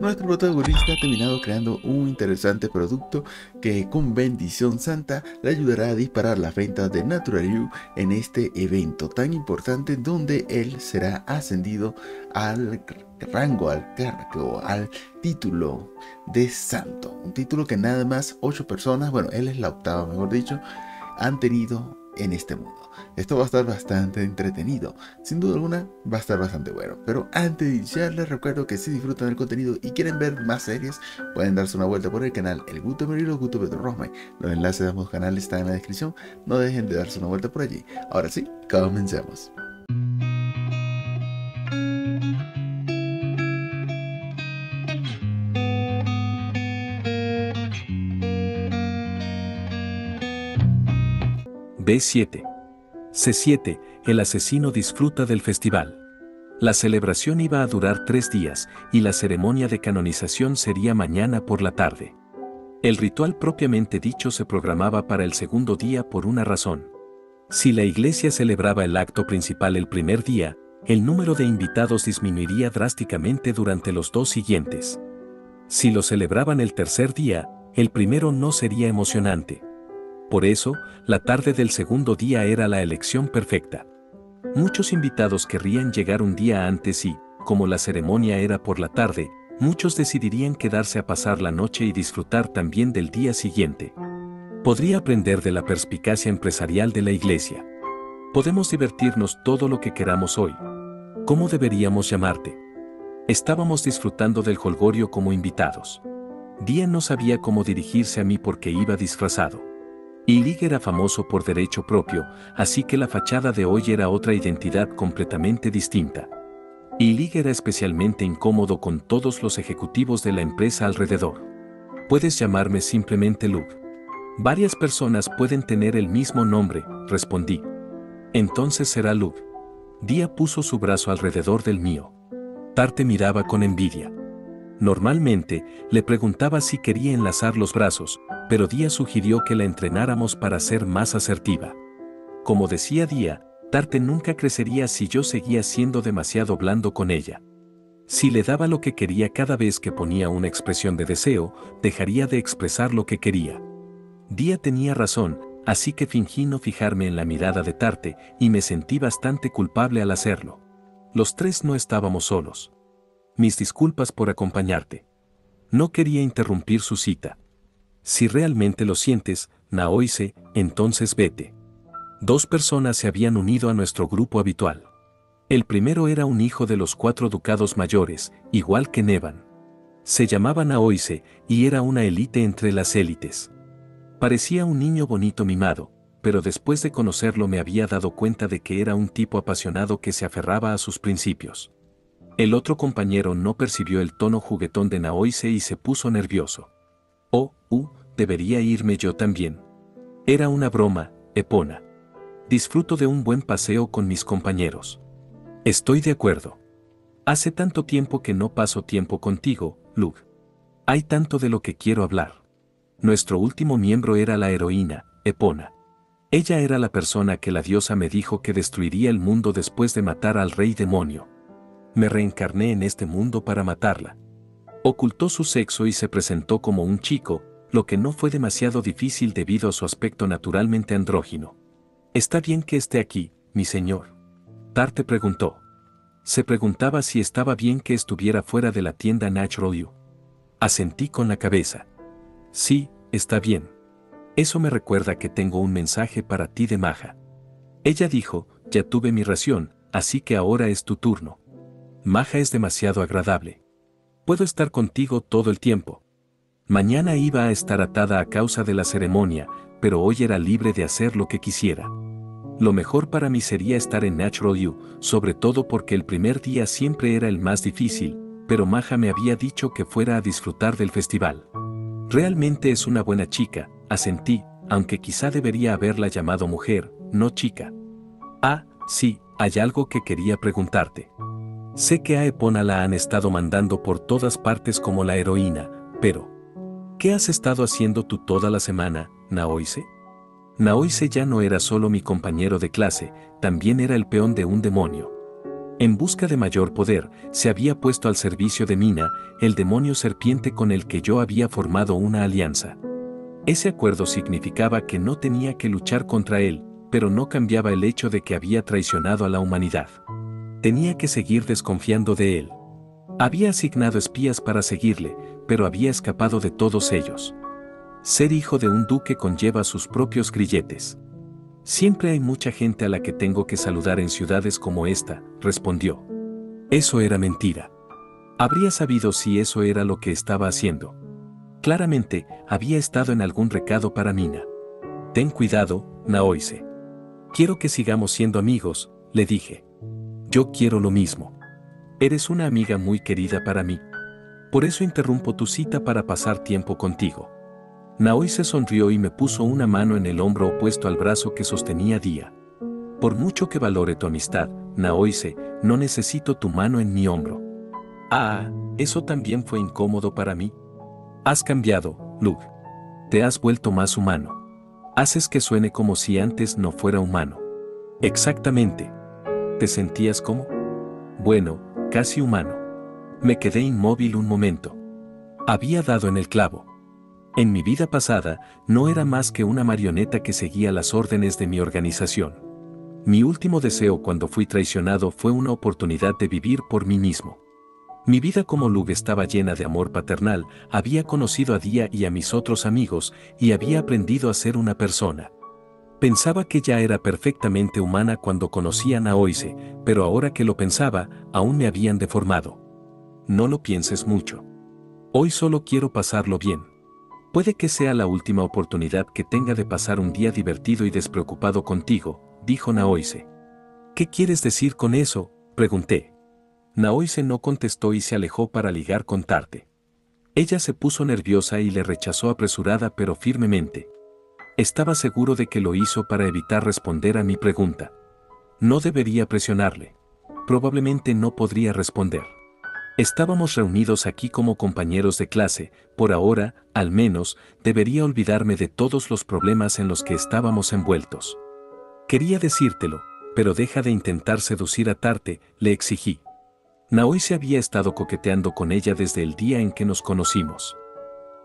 Nuestro protagonista ha terminado creando un interesante producto que con bendición santa le ayudará a disparar las ventas de Natural You en este evento tan importante donde él será ascendido al rango, al cargo, al título de santo. Un título que nada más ocho personas, bueno, él es la octava mejor dicho, han tenido en este mundo. Esto va a estar bastante entretenido. Sin duda alguna, va a estar bastante bueno. Pero antes de iniciar, les recuerdo que si disfrutan del contenido y quieren ver más series, pueden darse una vuelta por el canal El Guto Merilo Guto Pedro Rosmay. Los enlaces de ambos canales están en la descripción. No dejen de darse una vuelta por allí. Ahora sí, comencemos. B7. C7. El asesino disfruta del festival. La celebración iba a durar tres días y la ceremonia de canonización sería mañana por la tarde. El ritual propiamente dicho se programaba para el segundo día por una razón. Si la iglesia celebraba el acto principal el primer día, el número de invitados disminuiría drásticamente durante los dos siguientes. Si lo celebraban el tercer día, el primero no sería emocionante. Por eso, la tarde del segundo día era la elección perfecta. Muchos invitados querrían llegar un día antes y, como la ceremonia era por la tarde, muchos decidirían quedarse a pasar la noche y disfrutar también del día siguiente. Podría aprender de la perspicacia empresarial de la iglesia. Podemos divertirnos todo lo que queramos hoy. ¿Cómo deberíamos llamarte? Estábamos disfrutando del holgorio como invitados. Día no sabía cómo dirigirse a mí porque iba disfrazado. Illig era famoso por derecho propio, así que la fachada de hoy era otra identidad completamente distinta. Illig era especialmente incómodo con todos los ejecutivos de la empresa alrededor. Puedes llamarme simplemente Luke. Varias personas pueden tener el mismo nombre, respondí. Entonces será Luke. Día puso su brazo alrededor del mío. Tarte miraba con envidia. Normalmente, le preguntaba si quería enlazar los brazos, pero Día sugirió que la entrenáramos para ser más asertiva. Como decía Día, Tarte nunca crecería si yo seguía siendo demasiado blando con ella. Si le daba lo que quería cada vez que ponía una expresión de deseo, dejaría de expresar lo que quería. Día tenía razón, así que fingí no fijarme en la mirada de Tarte y me sentí bastante culpable al hacerlo. Los tres no estábamos solos. Mis disculpas por acompañarte. No quería interrumpir su cita. Si realmente lo sientes, Naoise, entonces vete. Dos personas se habían unido a nuestro grupo habitual. El primero era un hijo de los cuatro ducados mayores, igual que Nevan. Se llamaba Naoise y era una élite entre las élites. Parecía un niño bonito mimado, pero después de conocerlo me había dado cuenta de que era un tipo apasionado que se aferraba a sus principios. El otro compañero no percibió el tono juguetón de Naoise y se puso nervioso. Oh, uh, debería irme yo también. Era una broma, Epona. Disfruto de un buen paseo con mis compañeros. Estoy de acuerdo. Hace tanto tiempo que no paso tiempo contigo, Luke. Hay tanto de lo que quiero hablar. Nuestro último miembro era la heroína, Epona. Ella era la persona que la diosa me dijo que destruiría el mundo después de matar al rey demonio. Me reencarné en este mundo para matarla. Ocultó su sexo y se presentó como un chico, lo que no fue demasiado difícil debido a su aspecto naturalmente andrógino. ¿Está bien que esté aquí, mi señor? Tarte preguntó. Se preguntaba si estaba bien que estuviera fuera de la tienda Natural You. Asentí con la cabeza. Sí, está bien. Eso me recuerda que tengo un mensaje para ti de Maja. Ella dijo, ya tuve mi ración, así que ahora es tu turno. Maja es demasiado agradable. Puedo estar contigo todo el tiempo. Mañana iba a estar atada a causa de la ceremonia, pero hoy era libre de hacer lo que quisiera. Lo mejor para mí sería estar en Natural You, sobre todo porque el primer día siempre era el más difícil, pero Maja me había dicho que fuera a disfrutar del festival. Realmente es una buena chica, asentí, aunque quizá debería haberla llamado mujer, no chica. Ah, sí, hay algo que quería preguntarte. Sé que a Epona la han estado mandando por todas partes como la heroína, pero... ¿Qué has estado haciendo tú toda la semana, Naoise? Naoise ya no era solo mi compañero de clase, también era el peón de un demonio. En busca de mayor poder, se había puesto al servicio de Mina, el demonio serpiente con el que yo había formado una alianza. Ese acuerdo significaba que no tenía que luchar contra él, pero no cambiaba el hecho de que había traicionado a la humanidad. Tenía que seguir desconfiando de él. Había asignado espías para seguirle, pero había escapado de todos ellos. Ser hijo de un duque conlleva sus propios grilletes. Siempre hay mucha gente a la que tengo que saludar en ciudades como esta, respondió. Eso era mentira. Habría sabido si eso era lo que estaba haciendo. Claramente, había estado en algún recado para Mina. Ten cuidado, Naoise. Quiero que sigamos siendo amigos, le dije. Yo quiero lo mismo. Eres una amiga muy querida para mí. Por eso interrumpo tu cita para pasar tiempo contigo. Naoi se sonrió y me puso una mano en el hombro opuesto al brazo que sostenía Día. Por mucho que valore tu amistad, Naoise, no necesito tu mano en mi hombro. Ah, eso también fue incómodo para mí. Has cambiado, Luke. Te has vuelto más humano. Haces que suene como si antes no fuera humano. Exactamente. ¿Te sentías como? Bueno, casi humano. Me quedé inmóvil un momento. Había dado en el clavo. En mi vida pasada, no era más que una marioneta que seguía las órdenes de mi organización. Mi último deseo cuando fui traicionado fue una oportunidad de vivir por mí mismo. Mi vida como Lug estaba llena de amor paternal, había conocido a Día y a mis otros amigos y había aprendido a ser una persona. Pensaba que ya era perfectamente humana cuando conocían a Oise, pero ahora que lo pensaba, aún me habían deformado. No lo pienses mucho. Hoy solo quiero pasarlo bien. Puede que sea la última oportunidad que tenga de pasar un día divertido y despreocupado contigo, dijo Naoise. ¿Qué quieres decir con eso? pregunté. Naoise no contestó y se alejó para ligar con Tarte. Ella se puso nerviosa y le rechazó apresurada pero firmemente. Estaba seguro de que lo hizo para evitar responder a mi pregunta. No debería presionarle. Probablemente no podría responder. Estábamos reunidos aquí como compañeros de clase, por ahora, al menos, debería olvidarme de todos los problemas en los que estábamos envueltos. Quería decírtelo, pero deja de intentar seducir a Tarte, le exigí. Naoi se había estado coqueteando con ella desde el día en que nos conocimos.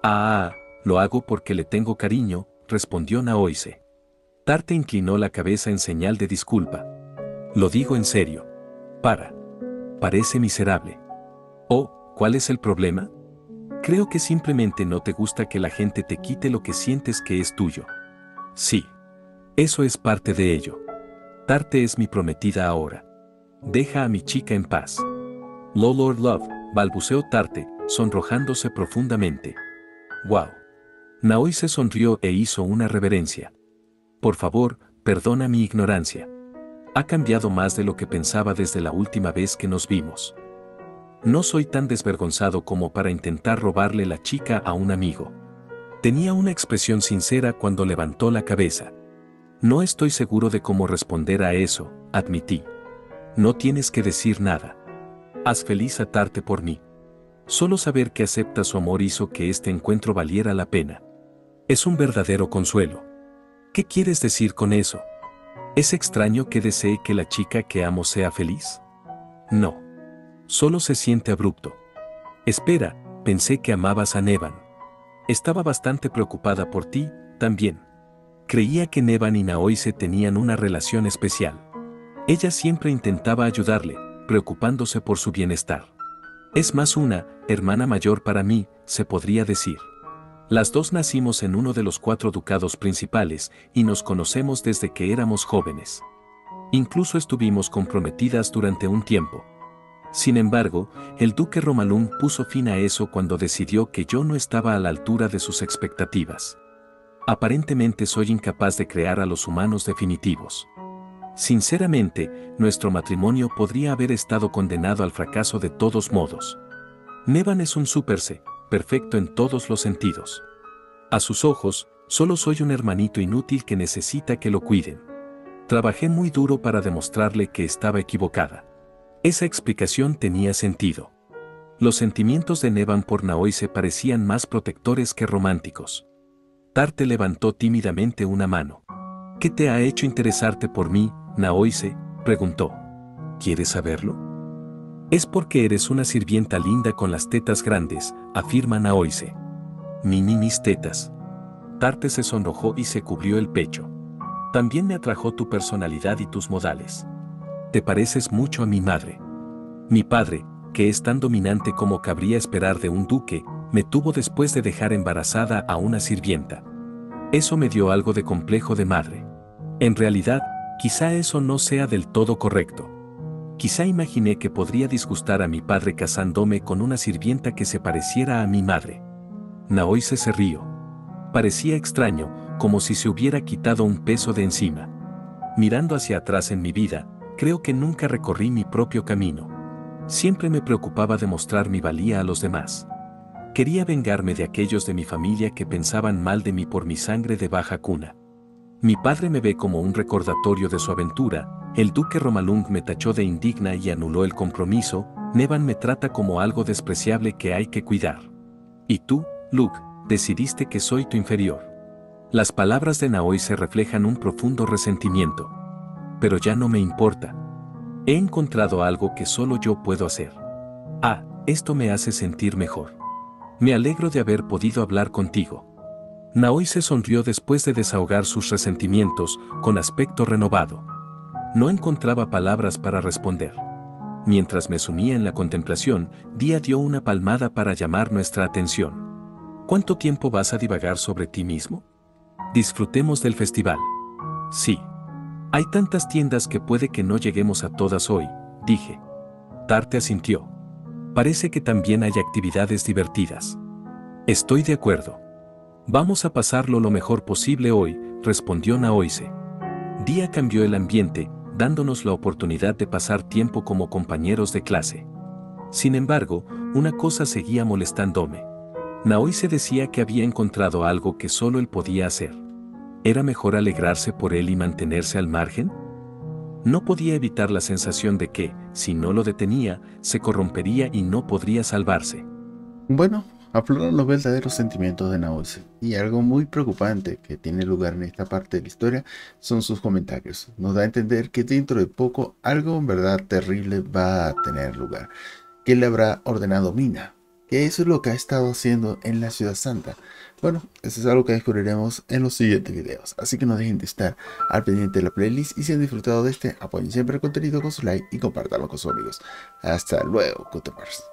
Ah, lo hago porque le tengo cariño, respondió Naoise. Tarte inclinó la cabeza en señal de disculpa. Lo digo en serio. Para. Parece miserable. ¿O, cuál es el problema? Creo que simplemente no te gusta que la gente te quite lo que sientes que es tuyo. Sí. Eso es parte de ello. Tarte es mi prometida ahora. Deja a mi chica en paz. Lo Lord Love, balbuceó Tarte, sonrojándose profundamente. Wow. Naoi se sonrió e hizo una reverencia. Por favor, perdona mi ignorancia. Ha cambiado más de lo que pensaba desde la última vez que nos vimos. No soy tan desvergonzado como para intentar robarle la chica a un amigo. Tenía una expresión sincera cuando levantó la cabeza. No estoy seguro de cómo responder a eso, admití. No tienes que decir nada. Haz feliz a Tarte por mí. Solo saber que acepta su amor hizo que este encuentro valiera la pena. Es un verdadero consuelo. ¿Qué quieres decir con eso? ¿Es extraño que desee que la chica que amo sea feliz? No. Solo se siente abrupto. Espera, pensé que amabas a Nevan. Estaba bastante preocupada por ti, también. Creía que Nevan y Naoise tenían una relación especial. Ella siempre intentaba ayudarle, preocupándose por su bienestar. Es más una, hermana mayor para mí, se podría decir. Las dos nacimos en uno de los cuatro ducados principales y nos conocemos desde que éramos jóvenes. Incluso estuvimos comprometidas durante un tiempo. Sin embargo, el duque Romalún puso fin a eso cuando decidió que yo no estaba a la altura de sus expectativas. Aparentemente soy incapaz de crear a los humanos definitivos. Sinceramente, nuestro matrimonio podría haber estado condenado al fracaso de todos modos. Nevan es un superse, perfecto en todos los sentidos. A sus ojos, solo soy un hermanito inútil que necesita que lo cuiden. Trabajé muy duro para demostrarle que estaba equivocada. Esa explicación tenía sentido. Los sentimientos de Nevan por Naoise parecían más protectores que románticos. Tarte levantó tímidamente una mano. ¿Qué te ha hecho interesarte por mí, Naoise? preguntó. ¿Quieres saberlo? Es porque eres una sirvienta linda con las tetas grandes, afirma Naoise. Mini mis tetas. Tarte se sonrojó y se cubrió el pecho. También me atrajo tu personalidad y tus modales. Te pareces mucho a mi madre. Mi padre, que es tan dominante como cabría esperar de un duque, me tuvo después de dejar embarazada a una sirvienta. Eso me dio algo de complejo de madre. En realidad, quizá eso no sea del todo correcto. Quizá imaginé que podría disgustar a mi padre casándome con una sirvienta que se pareciera a mi madre. Naoise se rió. Parecía extraño, como si se hubiera quitado un peso de encima. Mirando hacia atrás en mi vida, creo que nunca recorrí mi propio camino. Siempre me preocupaba demostrar mi valía a los demás. Quería vengarme de aquellos de mi familia que pensaban mal de mí por mi sangre de baja cuna. Mi padre me ve como un recordatorio de su aventura, el duque Romalung me tachó de indigna y anuló el compromiso, Nevan me trata como algo despreciable que hay que cuidar. Y tú, Luke, decidiste que soy tu inferior. Las palabras de Naoi se reflejan un profundo resentimiento. Pero ya no me importa. He encontrado algo que solo yo puedo hacer. Ah, esto me hace sentir mejor. Me alegro de haber podido hablar contigo. Naoi se sonrió después de desahogar sus resentimientos, con aspecto renovado. No encontraba palabras para responder. Mientras me sumía en la contemplación, Dia dio una palmada para llamar nuestra atención. ¿Cuánto tiempo vas a divagar sobre ti mismo? Disfrutemos del festival. Sí. Hay tantas tiendas que puede que no lleguemos a todas hoy, dije. Tarte asintió. Parece que también hay actividades divertidas. Estoy de acuerdo. Vamos a pasarlo lo mejor posible hoy, respondió Naoise. Día cambió el ambiente, dándonos la oportunidad de pasar tiempo como compañeros de clase. Sin embargo, una cosa seguía molestándome. Naoise decía que había encontrado algo que solo él podía hacer. ¿Era mejor alegrarse por él y mantenerse al margen? No podía evitar la sensación de que, si no lo detenía, se corrompería y no podría salvarse. Bueno, afloran los verdaderos sentimientos de Naoise, y algo muy preocupante que tiene lugar en esta parte de la historia son sus comentarios. Nos da a entender que dentro de poco algo en verdad terrible va a tener lugar. ¿Qué le habrá ordenado Mina? Que eso es lo que ha estado haciendo en la Ciudad Santa. Bueno, eso es algo que descubriremos en los siguientes videos, así que no dejen de estar al pendiente de la playlist y si han disfrutado de este, apoyen siempre el contenido con su like y compártanlo con sus amigos. Hasta luego, Cutopers.